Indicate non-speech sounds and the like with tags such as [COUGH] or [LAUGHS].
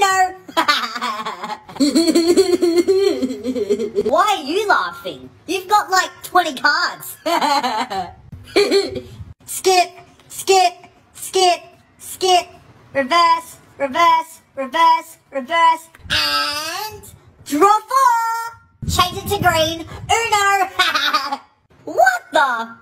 [LAUGHS] Why are you laughing? You've got like 20 cards. [LAUGHS] skip, skip, skip, skip, reverse, reverse, reverse, reverse, and draw four! Change it to green. Uno! [LAUGHS] what the?